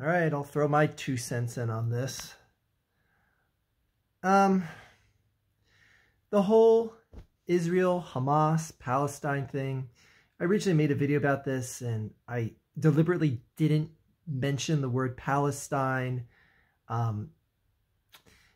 All right, I'll throw my two cents in on this. Um, the whole Israel, Hamas, Palestine thing. I originally made a video about this and I deliberately didn't mention the word Palestine. Um,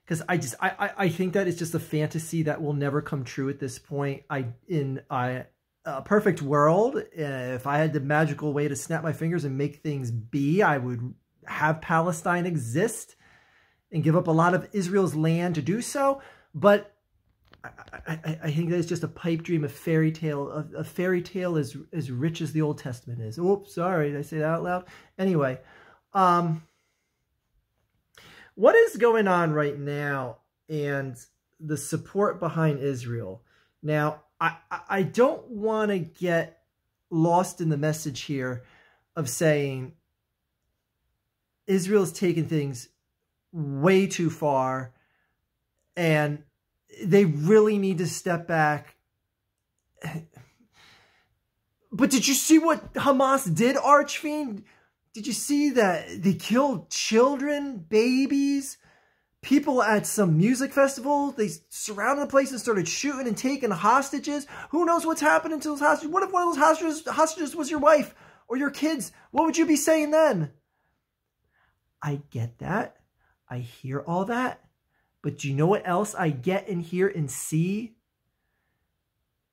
because I just I, I think that it's just a fantasy that will never come true at this point. I in I a perfect world, if I had the magical way to snap my fingers and make things be, I would have Palestine exist and give up a lot of Israel's land to do so. But I, I, I think that's just a pipe dream, a fairy tale, a, a, fairy tale as as rich as the Old Testament is. Oops, sorry, did I say that out loud? Anyway, um, what is going on right now and the support behind Israel? Now, I, I don't want to get lost in the message here of saying Israel's taken things way too far and they really need to step back. But did you see what Hamas did, Archfiend? Did you see that they killed children, babies, people at some music festival? They surrounded the place and started shooting and taking hostages. Who knows what's happening to those hostages? What if one of those hostages, hostages was your wife or your kids? What would you be saying then? I get that. I hear all that. But do you know what else I get and hear and see?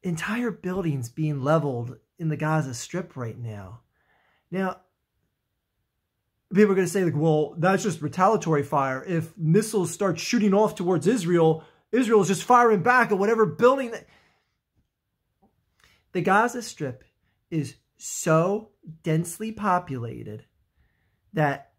Entire buildings being leveled in the Gaza Strip right now. Now, people are going to say, like, well, that's just retaliatory fire. If missiles start shooting off towards Israel, Israel is just firing back at whatever building that... The Gaza Strip is so densely populated that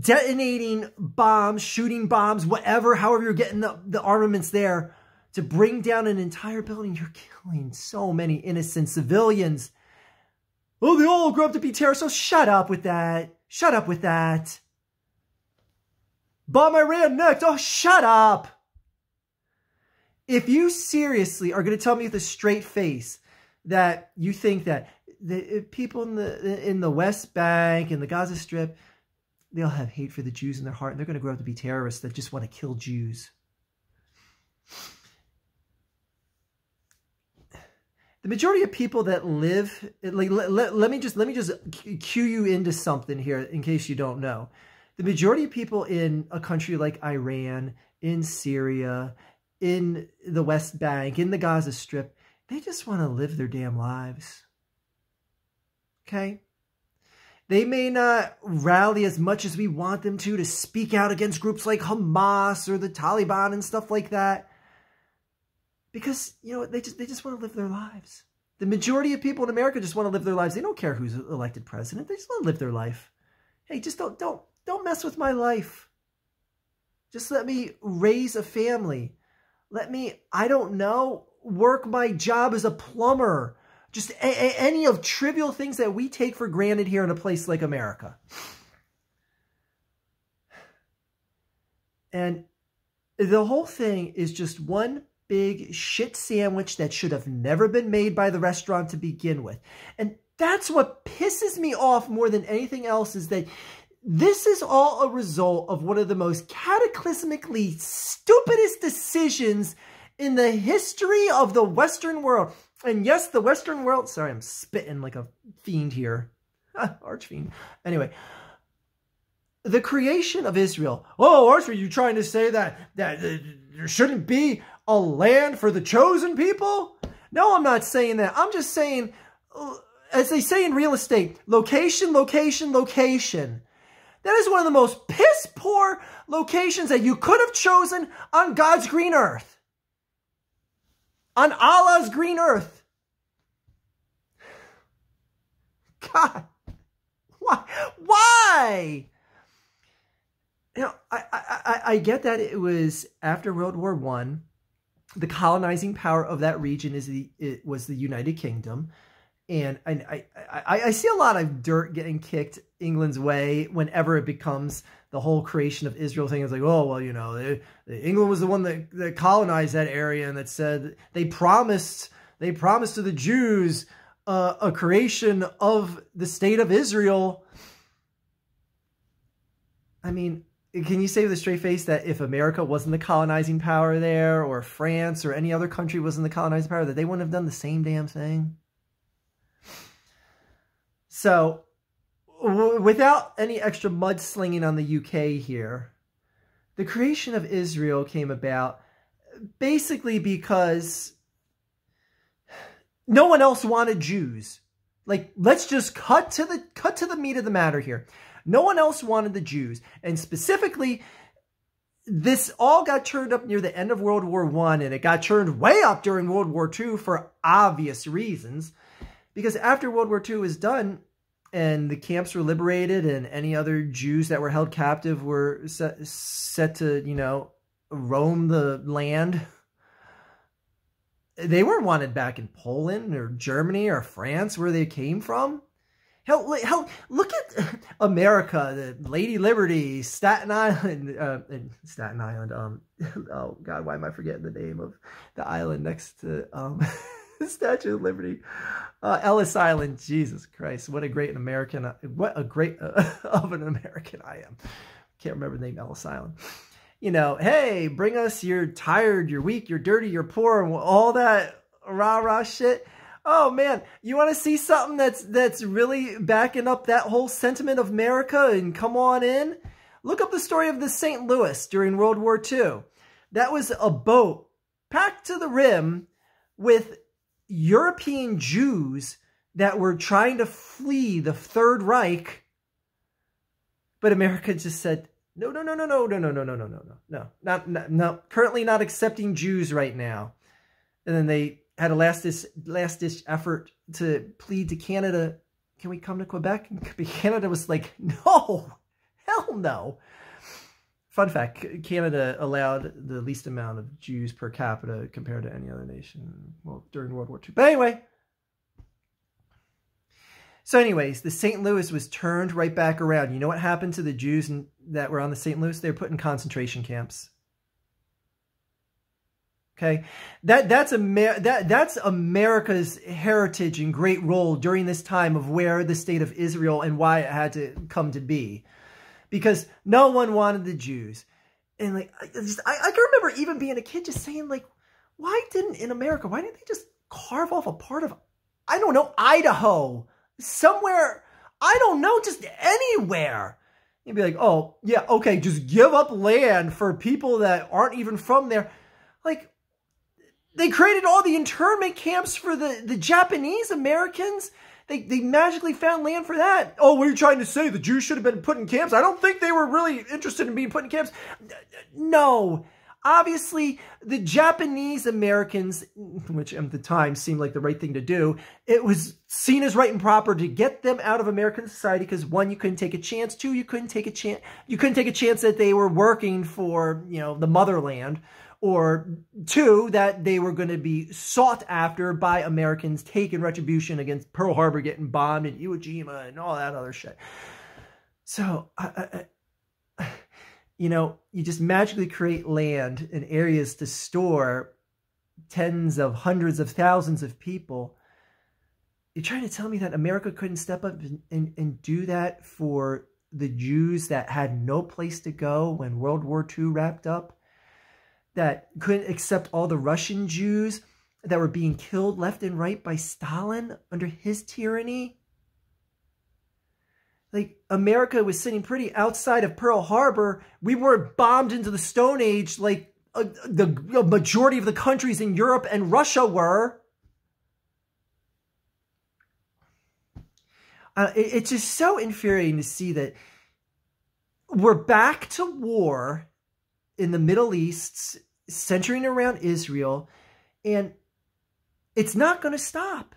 detonating bombs, shooting bombs, whatever, however you're getting the, the armaments there to bring down an entire building, you're killing so many innocent civilians. Oh, they all grew up to be terrorists, so shut up with that. Shut up with that. Bomb Iran next. Oh, shut up. If you seriously are going to tell me with a straight face that you think that the uh, people in the in the West Bank and the Gaza Strip they'll have hate for the Jews in their heart, and they're going to grow up to be terrorists that just want to kill Jews. The majority of people that live, like, let, let, let me just let me just cue you into something here, in case you don't know. The majority of people in a country like Iran, in Syria, in the West Bank, in the Gaza Strip, they just want to live their damn lives. Okay? They may not rally as much as we want them to to speak out against groups like Hamas or the Taliban and stuff like that. Because, you know, they just they just want to live their lives. The majority of people in America just want to live their lives. They don't care who's elected president. They just want to live their life. Hey, just don't don't don't mess with my life. Just let me raise a family. Let me, I don't know, work my job as a plumber just a, a, any of trivial things that we take for granted here in a place like America. And the whole thing is just one big shit sandwich that should have never been made by the restaurant to begin with. And that's what pisses me off more than anything else is that this is all a result of one of the most cataclysmically stupidest decisions in the history of the Western world. And yes, the Western world, sorry, I'm spitting like a fiend here. Archfiend. Anyway, the creation of Israel. Oh, Archer, you trying to say that, that uh, there shouldn't be a land for the chosen people? No, I'm not saying that. I'm just saying, uh, as they say in real estate, location, location, location. That is one of the most piss poor locations that you could have chosen on God's green earth on Allah's green earth. God, why? Why? You know, I, I, I get that it was after World War One. The colonizing power of that region is the it was the United Kingdom, and I, I, I, see a lot of dirt getting kicked England's way whenever it becomes the whole creation of Israel thing. It's like, oh, well, you know, they, England was the one that, that colonized that area and that said they promised, they promised to the Jews uh, a creation of the state of Israel. I mean, can you say with a straight face that if America wasn't the colonizing power there, or France or any other country wasn't the colonizing power, that they wouldn't have done the same damn thing? So, without any extra mudslinging on the UK here, the creation of Israel came about basically because no one else wanted Jews. Like, let's just cut to the cut to the meat of the matter here. No one else wanted the Jews. And specifically, this all got turned up near the end of World War One, and it got turned way up during World War Two for obvious reasons. Because after World War II was done, and the camps were liberated, and any other Jews that were held captive were set, set to, you know, roam the land they weren't wanted back in Poland or Germany or France where they came from. Hell, hell look at America, the Lady Liberty, Staten Island, uh, Staten Island. Um, oh God, why am I forgetting the name of the island next to um, Statue of Liberty? Uh, Ellis Island. Jesus Christ, what a great American! What a great uh, of an American I am. Can't remember the name Ellis Island you know, hey, bring us you're tired, you're weak, you're dirty, you're poor, and all that rah rah shit. Oh man, you want to see something that's that's really backing up that whole sentiment of America and come on in? Look up the story of the St. Louis during World War II. That was a boat packed to the rim with European Jews that were trying to flee the Third Reich. But America just said, no, no, no, no, no, no, no, no, no, no, no, no, no, not, not, no, currently not accepting Jews right now. And then they had a last ditch, last ditch effort to plead to Canada, can we come to Quebec? And Canada was like, no, hell no. Fun fact, Canada allowed the least amount of Jews per capita compared to any other nation well, during World War II. But anyway, so anyways, the St. Louis was turned right back around. You know what happened to the Jews that were on the St. Louis? They were put in concentration camps. Okay, that that's Amer- that that's America's heritage and great role during this time of where the state of Israel and why it had to come to be, because no one wanted the Jews, and like I just I, I can remember even being a kid just saying like, why didn't in America why didn't they just carve off a part of I don't know Idaho somewhere, I don't know, just anywhere. You'd be like, oh, yeah, okay, just give up land for people that aren't even from there. Like, they created all the internment camps for the, the Japanese Americans. They, they magically found land for that. Oh, what are you trying to say? The Jews should have been put in camps? I don't think they were really interested in being put in camps. No. Obviously, the Japanese Americans, which at the time seemed like the right thing to do, it was seen as right and proper to get them out of American society because one, you couldn't take a chance. Two, you couldn't take a chance. You couldn't take a chance that they were working for, you know, the motherland. Or two, that they were going to be sought after by Americans, taking retribution against Pearl Harbor getting bombed and Iwo Jima and all that other shit. So, I, I, you know, you just magically create land and areas to store tens of hundreds of thousands of people. You're trying to tell me that America couldn't step up and, and, and do that for the Jews that had no place to go when World War II wrapped up? That couldn't accept all the Russian Jews that were being killed left and right by Stalin under his tyranny? Like America was sitting pretty outside of Pearl Harbor. We weren't bombed into the Stone Age like uh, the majority of the countries in Europe and Russia were. Uh, it, it's just so infuriating to see that we're back to war in the Middle East, centering around Israel, and it's not going to stop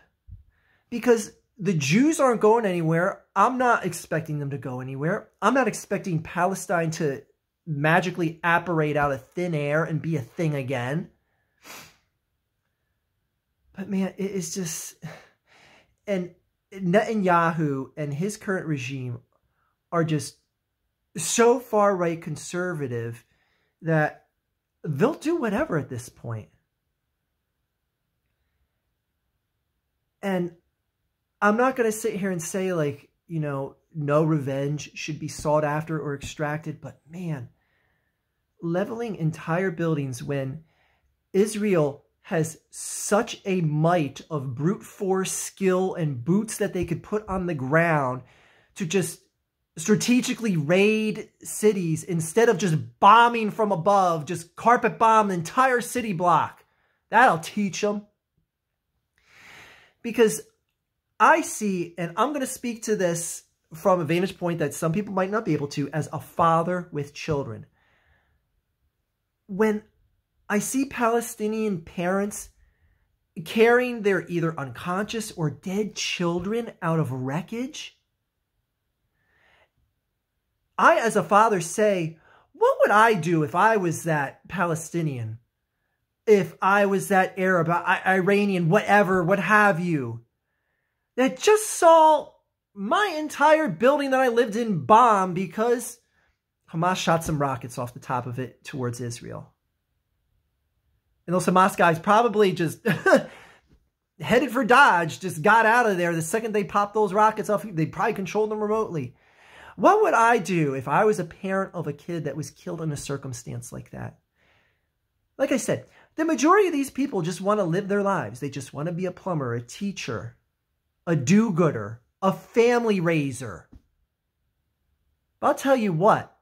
because the Jews aren't going anywhere. I'm not expecting them to go anywhere. I'm not expecting Palestine to magically apparate out of thin air and be a thing again. But man, it is just. And Netanyahu and his current regime are just so far right conservative that they'll do whatever at this point. And I'm not going to sit here and say like, you know, no revenge should be sought after or extracted. But man, leveling entire buildings when Israel has such a might of brute force skill and boots that they could put on the ground to just strategically raid cities instead of just bombing from above, just carpet bomb the entire city block. That'll teach them. Because I see, and I'm going to speak to this from a vantage point that some people might not be able to, as a father with children. When I see Palestinian parents carrying their either unconscious or dead children out of wreckage, I, as a father, say, what would I do if I was that Palestinian? If I was that Arab, Iranian, whatever, what have you, that just saw my entire building that I lived in bomb because Hamas shot some rockets off the top of it towards Israel. And those Hamas guys probably just headed for Dodge, just got out of there the second they popped those rockets off. They probably controlled them remotely. What would I do if I was a parent of a kid that was killed in a circumstance like that? Like I said, the majority of these people just want to live their lives. They just want to be a plumber, a teacher, a do-gooder, a family raiser. But I'll tell you what,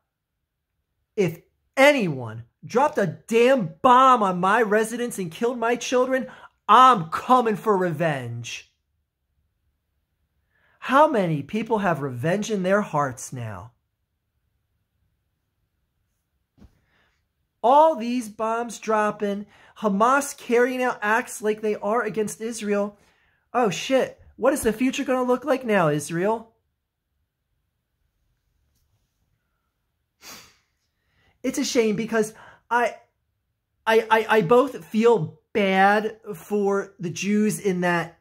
if anyone dropped a damn bomb on my residence and killed my children, I'm coming for revenge. How many people have revenge in their hearts now? All these bombs dropping, Hamas carrying out acts like they are against Israel. Oh shit, what is the future going to look like now, Israel? It's a shame because I, I, I, I both feel bad for the Jews in that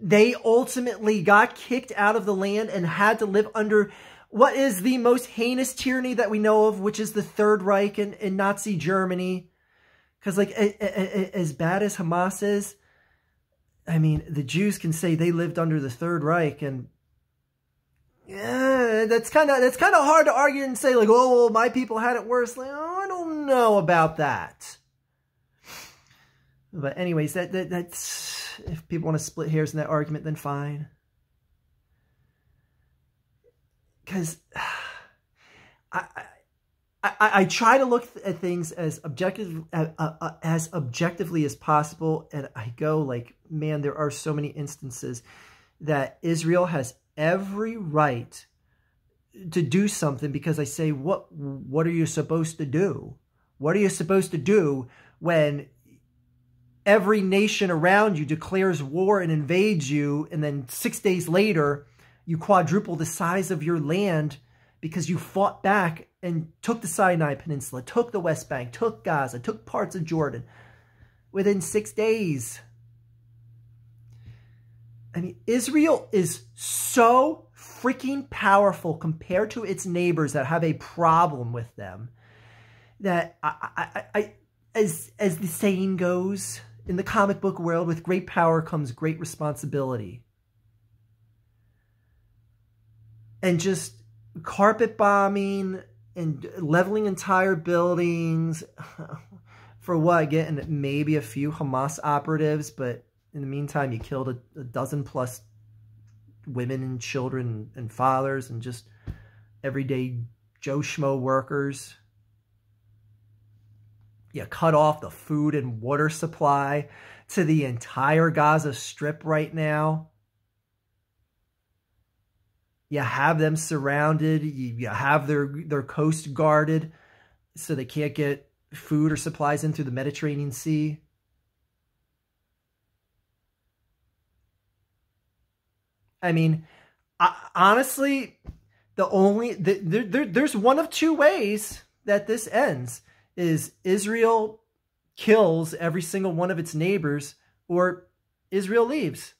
they ultimately got kicked out of the land and had to live under what is the most heinous tyranny that we know of, which is the Third Reich in, in Nazi Germany. Because, like, a, a, a, as bad as Hamas is, I mean, the Jews can say they lived under the Third Reich, and yeah, that's kind of that's kind of hard to argue and say like, oh, well, my people had it worse. Like, oh, I don't know about that. But anyways, that, that that's if people want to split hairs in that argument, then fine. Because I, I, I, try to look at things as objective uh, uh, as objectively as possible, and I go like, man, there are so many instances that Israel has every right to do something because I say, what what are you supposed to do? What are you supposed to do when every nation around you declares war and invades you, and then six days later, you quadruple the size of your land because you fought back and took the Sinai Peninsula, took the West Bank, took Gaza, took parts of Jordan within six days. I mean, Israel is so freaking powerful compared to its neighbors that have a problem with them that I, I, I as as the saying goes, in the comic book world, with great power comes great responsibility. And just carpet bombing and leveling entire buildings for what? Getting maybe a few Hamas operatives, but in the meantime, you killed a, a dozen plus women and children and fathers and just everyday Joe Schmo workers you cut off the food and water supply to the entire Gaza Strip right now. You have them surrounded. You, have their, their coast guarded so they can't get food or supplies into the Mediterranean Sea. I mean, I, honestly, the only the, there, there, there's one of two ways that this ends is Israel kills every single one of its neighbors or Israel leaves.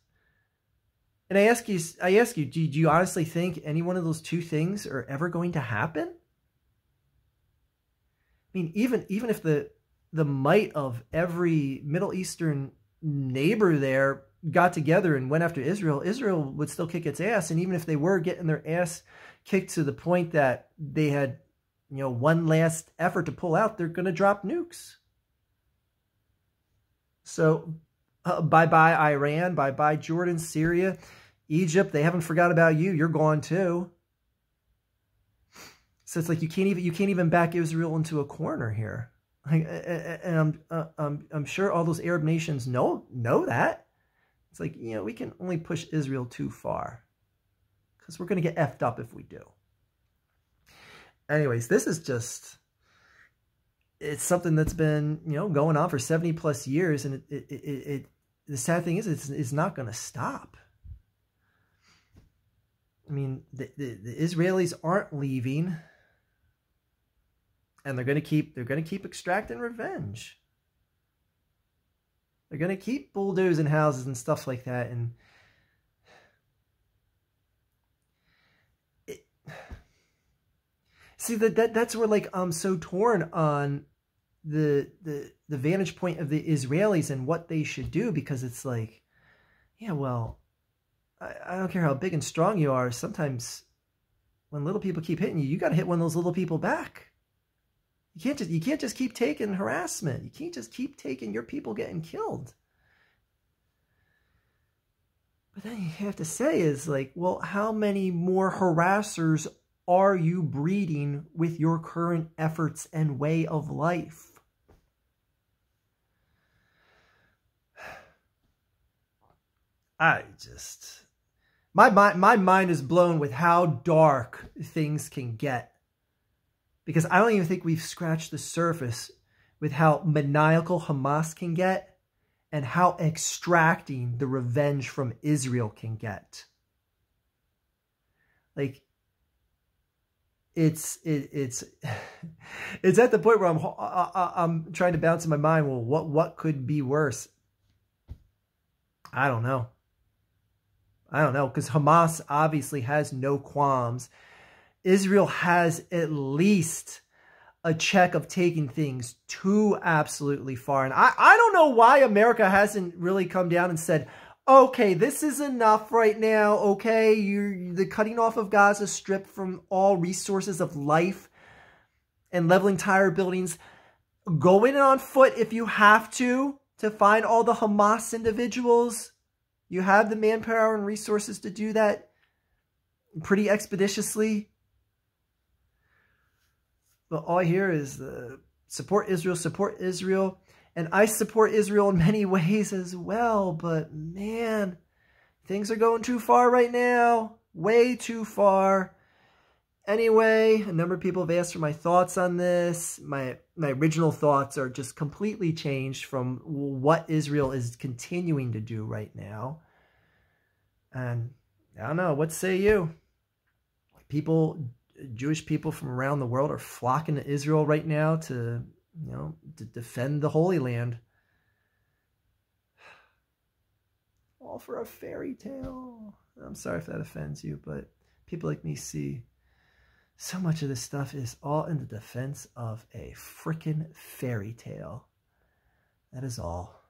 And I ask you, I ask you, do, do you honestly think any one of those two things are ever going to happen? I mean, even even if the the might of every Middle Eastern neighbor there got together and went after Israel, Israel would still kick its ass. And even if they were getting their ass kicked to the point that they had, you know, one last effort to pull out, they're going to drop nukes. So, uh, bye bye Iran, bye bye Jordan, Syria, Egypt. They haven't forgot about you. You're gone too. So it's like you can't even you can't even back Israel into a corner here. Like, and I'm uh, I'm I'm sure all those Arab nations know know that. It's like you know we can only push Israel too far because we're gonna get effed up if we do. Anyways, this is just it's something that's been you know going on for 70 plus years and it it, it, it the sad thing is it's, it's not going to stop. I mean the, the, the, israelis aren't leaving and they're going to keep they're going to keep extracting revenge. They're going to keep bulldozing houses and stuff like that and it, see that, that that's where like I'm so torn on the the the vantage point of the Israelis and what they should do because it's like, yeah, well, I, I don't care how big and strong you are. Sometimes when little people keep hitting you, you got to hit one of those little people back. You can't just you can't just keep taking harassment. You can't just keep taking your people getting killed. But then you have to say is like, well, how many more harassers are you breeding with your current efforts and way of life? I just my mind my mind is blown with how dark things can get. Because I don't even think we've scratched the surface with how maniacal Hamas can get and how extracting the revenge from Israel can get. Like it's it, it's it's at the point where I'm I, uh, uh, uh, I'm trying to bounce in my mind. Well, what what could be worse? I don't know. I don't know because Hamas obviously has no qualms. Israel has at least a check of taking things too absolutely far. And I, I don't know why America hasn't really come down and said, okay, this is enough right now. Okay, you're the cutting off of Gaza Strip from all resources of life and leveling entire buildings. Go in on foot if you have to to find all the Hamas individuals. You have the manpower and resources to do that pretty expeditiously. But all I hear is support Israel, support Israel. And I support Israel in many ways as well, but man, things are going too far right now. Way too far. Anyway, a number of people have asked for my thoughts on this. My my original thoughts are just completely changed from what Israel is continuing to do right now. And I don't know, what say you? People, Jewish people from around the world are flocking to Israel right now to you know, to defend the Holy Land. All for a fairy tale. I'm sorry if that offends you, but people like me see so much of this stuff is all in the defense of a freaking fairy tale. That is all.